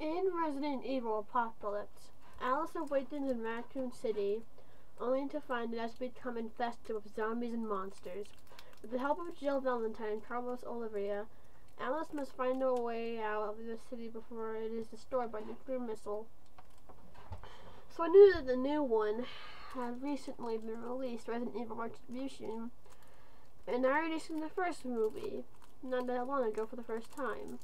In Resident Evil Apocalypse, Alice awakens in Raccoon City only to find it has become infested with zombies and monsters. With the help of Jill Valentine and Carlos Oliveira, Alice must find a way out of the city before it is destroyed by nuclear missile. So I knew that the new one had recently been released, Resident Evil Retribution, and I already seen the first movie not that long ago for the first time.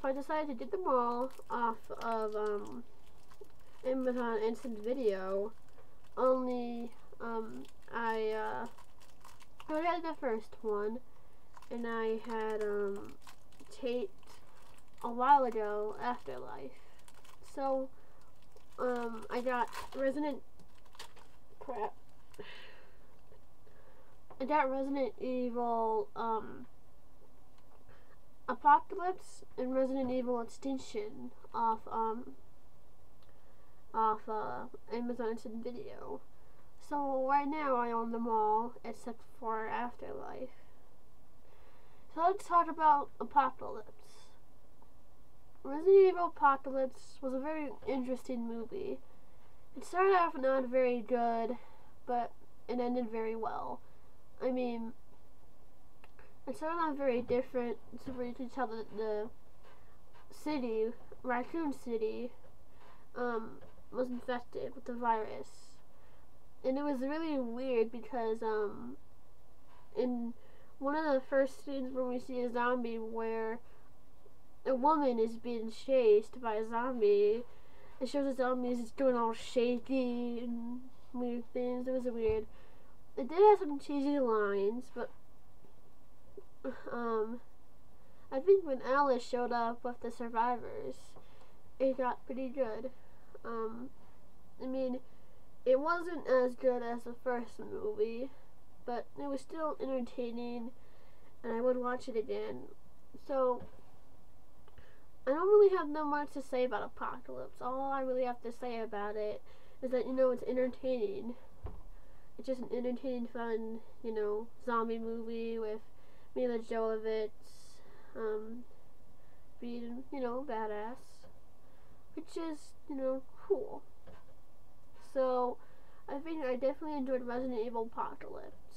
So I decided to get them all off of um, Amazon Instant Video. Only um, I uh, I had the first one, and I had um, taped a while ago Afterlife. So um, I got Resident crap. I got Resident Evil um, Apocalypse and Resident Evil Extinction off um off uh, Amazon Instant Video. So right now I own them all except for Afterlife. So let's talk about Apocalypse. Resident Evil Apocalypse was a very interesting movie. It started off not very good, but it ended very well. I mean, it's not very different. So you can tell that the city, Raccoon City, um, was infected with the virus, and it was really weird because um, in one of the first scenes where we see a zombie where a woman is being chased by a zombie. It shows the zombies is doing all shaky and weird things. It was weird. It did have some cheesy lines, but um, I think when Alice showed up with the survivors, it got pretty good. Um, I mean, it wasn't as good as the first movie, but it was still entertaining, and I would watch it again. So, I don't really have no much to say about Apocalypse. All I really have to say about it is that, you know, it's entertaining. It's just an entertaining, fun, you know, zombie movie with Milla Jovovich, um, being, you know, badass, which is, you know, cool. So, I think I definitely enjoyed Resident Evil Apocalypse.